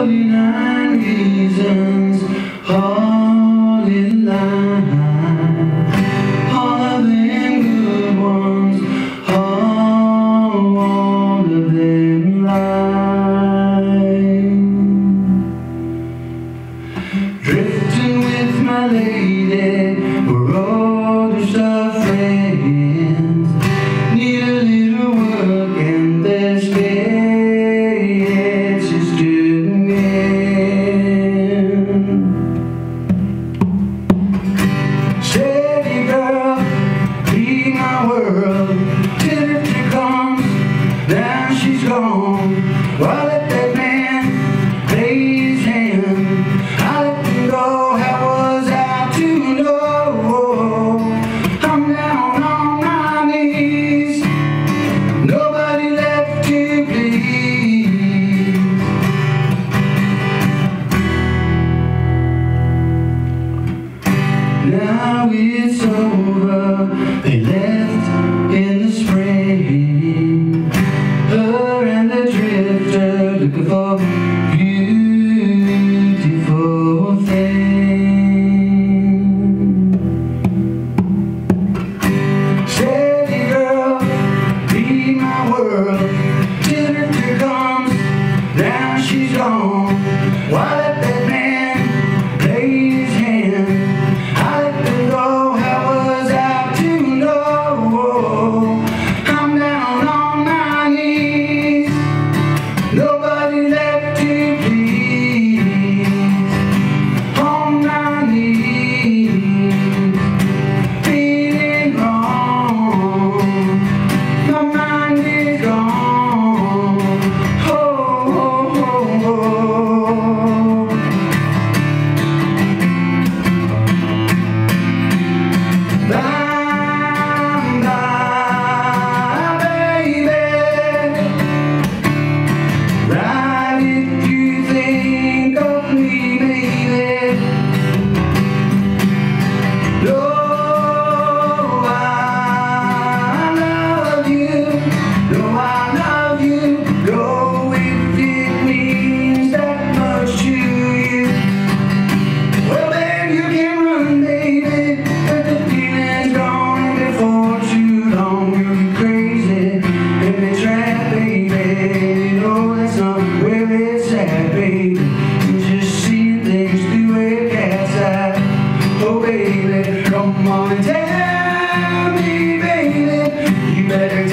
49 reasons now it's over. baby. Come on and tell me, baby. You better